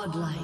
Godlike.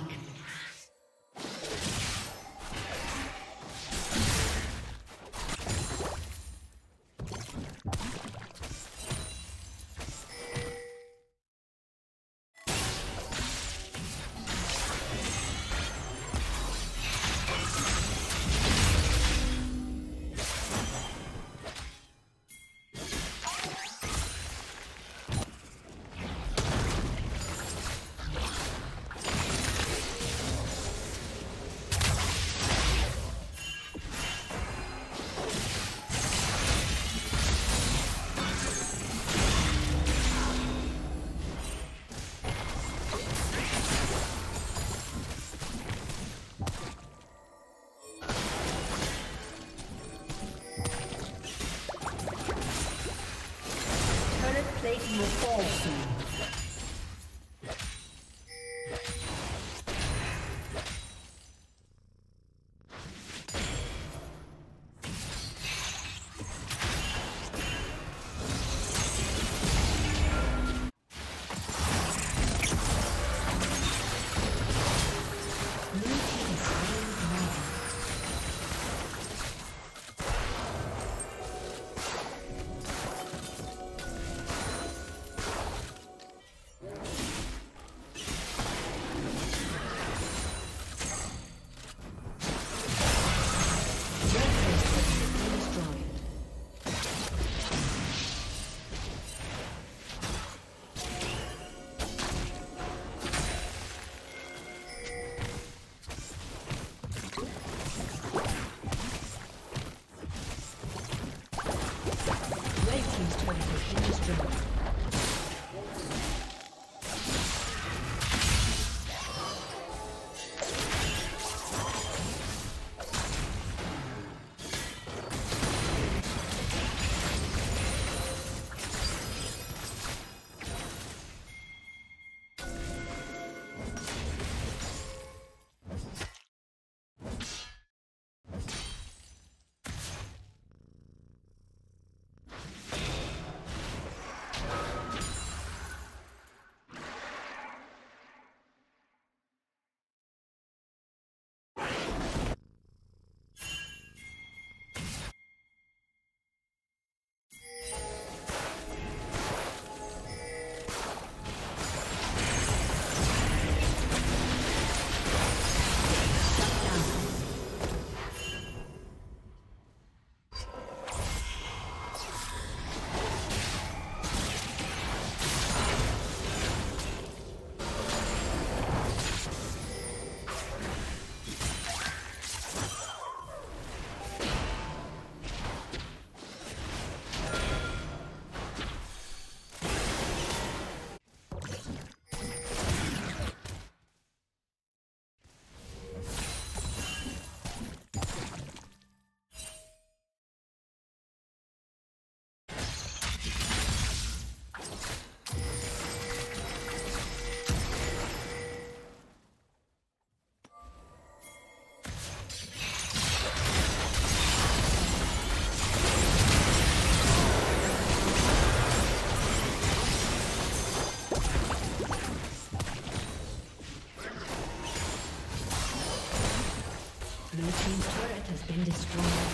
destroyed.